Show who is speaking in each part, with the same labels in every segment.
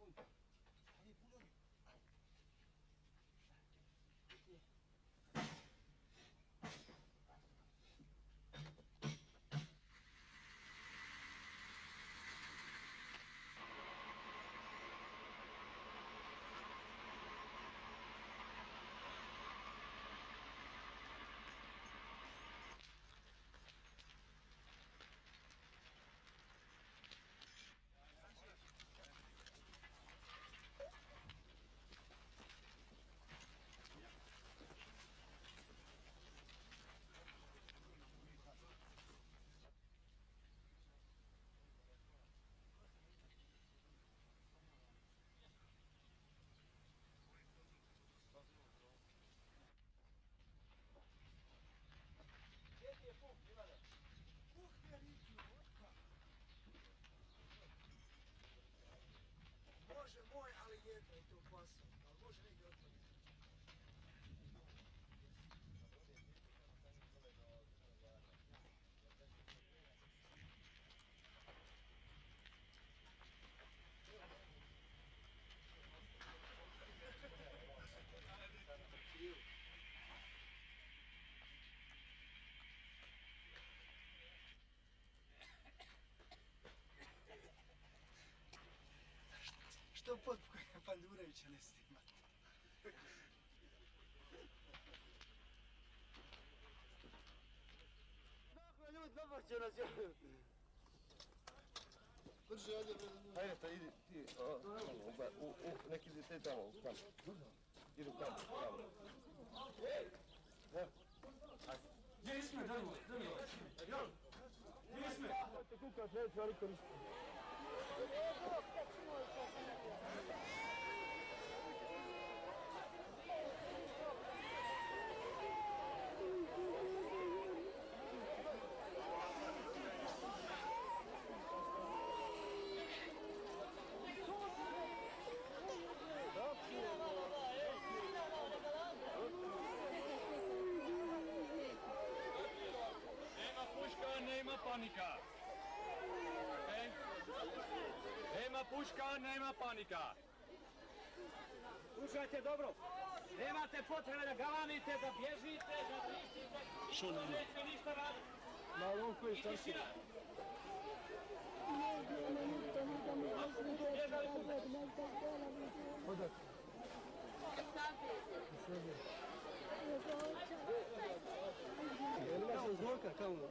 Speaker 1: Punto. için isteyeyim ben. معلومات ما بعرف شو نسيت كل شيء هذا هاي
Speaker 2: تايدي تي اه لكن تي تعمل كم يدو كم كم جي اسمه دلو دلو يلا جي اسمه تكون كافيه شارك كريس
Speaker 1: panika. E? Nema puška, nema panika. Slušajte dobro. Nemate potrebe da galanite, da bježite, da vrištite. Što ne? Neće ništa raditi. Na ovom koji šta si? Bježali su se. Odak. Odak. Odak.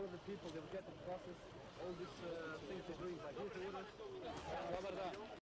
Speaker 1: all the people that get the process, all these uh, things they're doing, like water, blah,